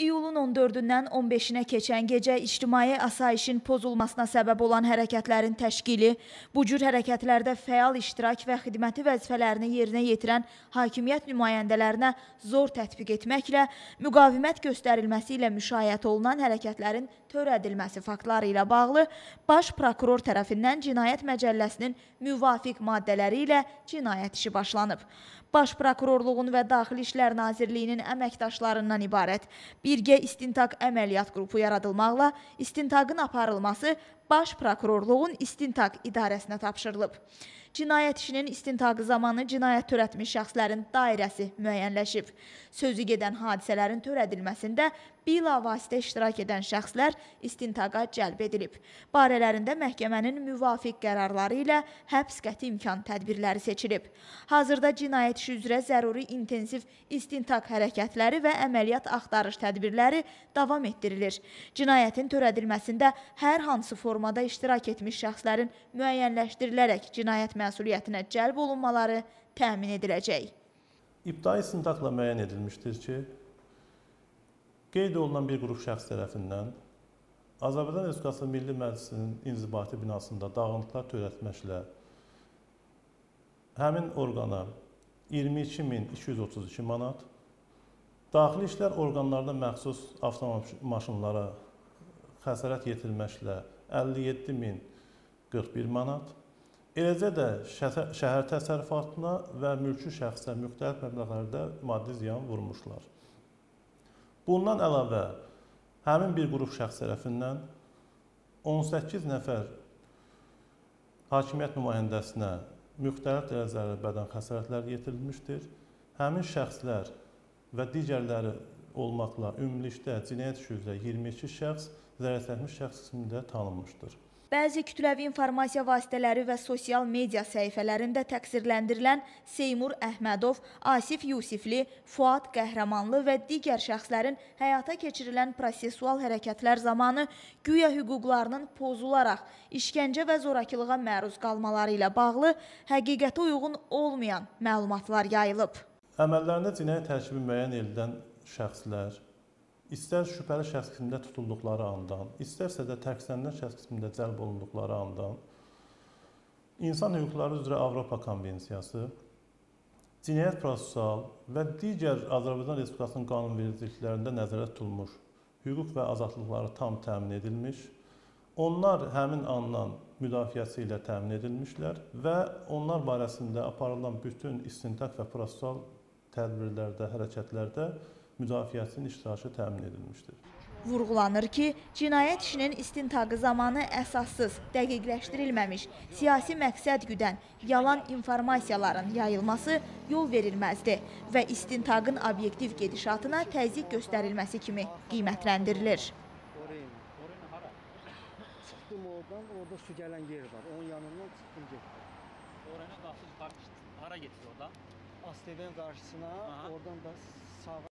İyulun 14-dən 15-nə keçən gecə ictimai asayişin pozulmasına səbəb olan hərəkətlərin təşkili, bu cür hərəkətlərdə fəal iştirak və xidməti vəzifələrini yerinə yetirən hakimiyyət nümayəndələrinə zor tətbiq etməklə müqavimət göstərilməsi ilə müşayiət olunan hərəkətlərin törədilməsi faktları ilə bağlı Baş prokuror tərəfindən Cinayət Məcəlləsinin müvafiq maddələri ilə cinayət işi başlanıb. Baş prokurorluğun və Daxili İşlər Nazirliyinin əməkdaşlarından ibarət birgə istintaq əməliyyat qrupu yaradılmaqla istintaqın aparılması Baş prokurorluğun istintaq idarəsinə tapşırılıb. Cinayət işinin istintaqı zamanı cinayət törətmiş şəxslərin dairəsi müəyyənləşib. Sözü gedən hadisələrin törədilməsində bilavasitə iştirak edən şəxslər istintaqa cəlb edilib. Barələrində məhkəmənin müvafiq qərarları ilə həbs qəti imkan tədbirləri seçilib. Hazırda cinayət işi üzrə zəruri intensiv istintaq hərəkətləri və əməliyyat axtarış tədbirləri davam etdirilir. Cinayətin törədilməsində hər hansı formada iştirak etmiş şəxslərin müəyyənləşdirilərək cinayət məsuliyyətinə cəlb olunmaları təmin ediləcək. İbtidai istintaqla müəyyən edilmişdir ki, qeyd olunan bir qrup şəxs tərəfindən Azərbaycan Respublikası Milli Məclisinin inzibati binasında dağıntılar törətməklə həmin orqana 22232 manat, daxili işlər orqanlarına məxsus avtomobil maşınlara xəsarət yetirməklə 57041 manat, eləcə də şəhər təsərrüfatına və mülki şəxsə müxtəlif məbləğlərdə maddi ziyan vurmuşlar. Bundan əlavə, həmin bir qrup şəxs tərəfindən 18 nəfər hakimiyyət nümayəndəsinə müxtəlif dərəcəli bədən xəsarətləri yetirilmişdir. Həmin şəxslər və digərləri olmaqla ümumilikdə cinayət işi üzrə 22 şəxs zərərçəkmiş şəxs qismində tanınmışdır. Bəzi kütləvi informasiya vasitələri və sosial media səhifələrində təqsirləndirilən Seymur Əhmədov, Asif Yusifli, Fuad Qəhrəmanlı və digər şəxslərin həyata keçirilən prosesual hərəkətlər zamanı güya hüquqlarının pozularaq işgəncə və zorakılığa məruz qalmaları ilə bağlı həqiqətə uyğun olmayan məlumatlar yayılıb. Əməllərində cinayət tərkibi müəyyən edilən şəxslər istər şübhəli şəxs qismində tutulduqları andan, istərsə də təqsirlənən şəxs qismində cəlb olunduqları andan İnsan Hüquqları üzrə Avropa Konvensiyası, Cinayət Prosessual və digər Azərbaycan Respublikasının qanunvericiliklərində nəzərdə tutulmuş hüquq və azadlıqları tam təmin edilmiş, onlar həmin andan müdafiəsi ilə təmin edilmişlər və onlar barəsində aparılan bütün istintaq və prosessual tədbirlərdə, hərəkətlərdə müdafiəsinin iştirakı təmin edilmişdir. Vurğulanır ki, cinayət işinin istintaqı zamanı əsassız, dəqiqləşdirilməmiş, siyasi məqsəd güdən yalan informasiyaların yayılması yol verilməzdir və istintaqın obyektiv gedişatına təzyiq göstərilməsi kimi qiymətləndirilir. Çıxdım oradan, orada su gələn yer var. Onun yanından çıxdım getdim. Oraya qalxıb hara getdi oradan? Astevin qarşısına, Aha. oradan da sağa